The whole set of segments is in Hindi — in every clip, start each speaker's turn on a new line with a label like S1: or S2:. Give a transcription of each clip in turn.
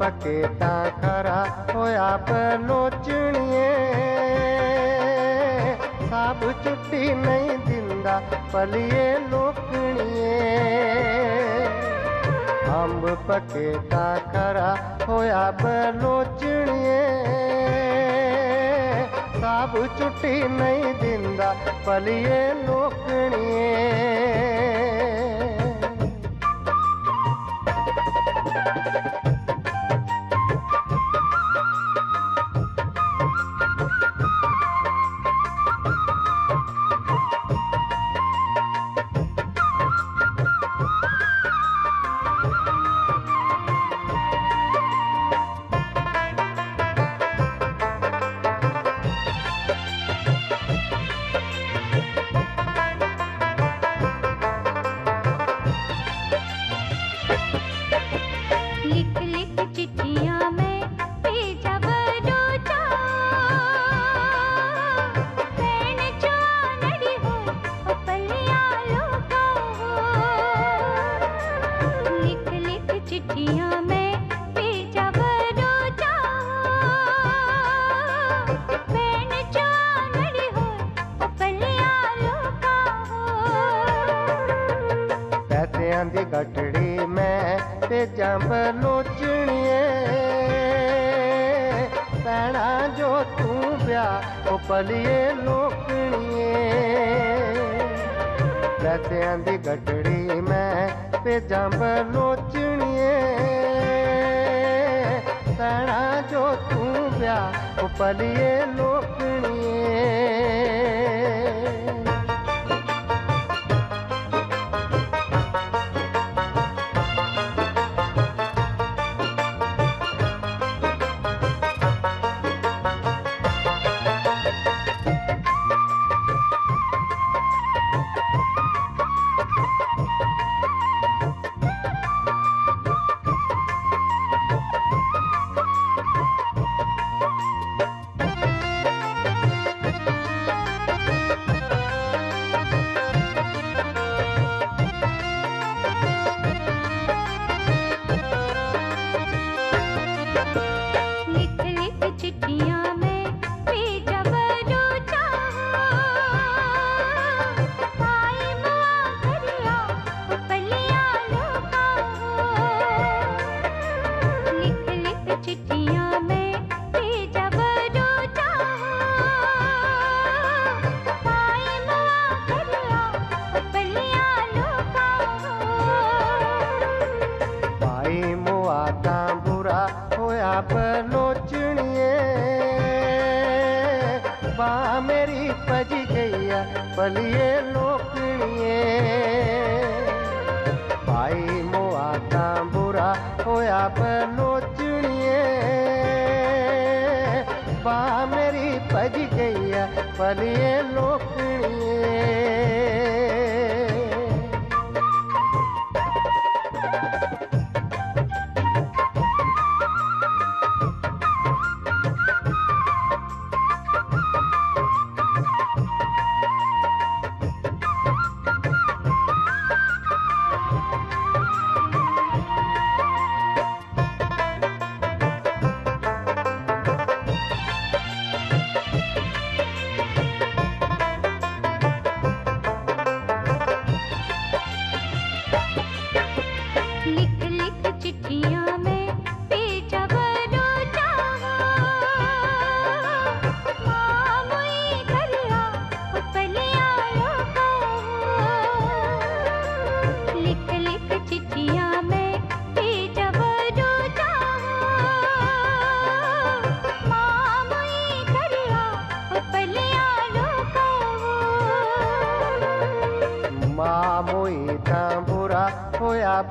S1: पके ता खरा होया पलोचणिए सब छुट्टी नहीं दिंदा, पलिए लोकनिए। अंब पके ता खरा होया पलोचणिए सब छुट्टी नहीं दिंदा, पलिए लोकणिए ਦੀ ਗੱਟੜੀ ਮੈਂ ਤੇ ਜੰਬ ਲੋਚਣੀਏ ਪੈਣਾ ਜੋ ਤੂੰ ਵਿਆਹ ਉਹ ਪਲੀਏ ਲੋਕਣੀਏ ਪੈਸਿਆਂ ਦੀ ਗੱਟੜੀ ਮੈਂ ਤੇ ਜੰਬ ਲੋਚਣੀਏ ਪੈਣਾ ਜੋ ਤੂੰ ਵਿਆਹ ਉਹ जप लोचनिए। बा मेरी पज गैया, बलिए लोकनिए। भाई मोआ बुरा होया बलोचनिए बा मेरी पज गैया, बलिए लोकनिए।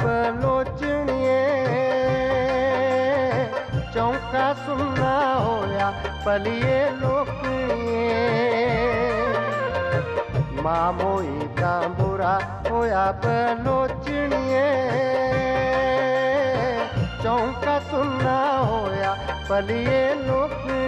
S1: बलोचणिए चौंका सुनना होया पलिए लोकणिए मामोई बुरा होया बलोचणिए चौंका सुनना होया पलिए लोकणिए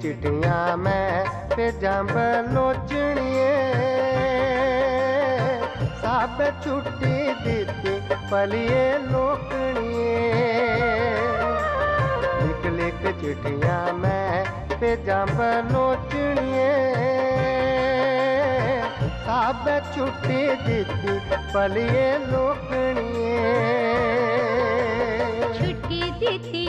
S1: ਲਿਖ ਮੈਂ ਭੇਜਾਂ ਬਲੋਚਣੀਏ। ਸਭ ਛੁੱਟੀ ਦਿੱਤੀ ਪਲੀਏ ਲੋਕਣੀਏ। ਲਿਖ ਲਿਖ ਚਿੱਠੀਆਂ ਮੈਂ ਭੇਜਾਂ ਬਲੋਚਣੀਏ। ਸਭ ਛੁੱਟੀ ਦਿੱਤੀ ਪਲੀਏ ਲੋਕਣੀਏ।
S2: ਛੁੱਟੀ ਦਿੱਤੀ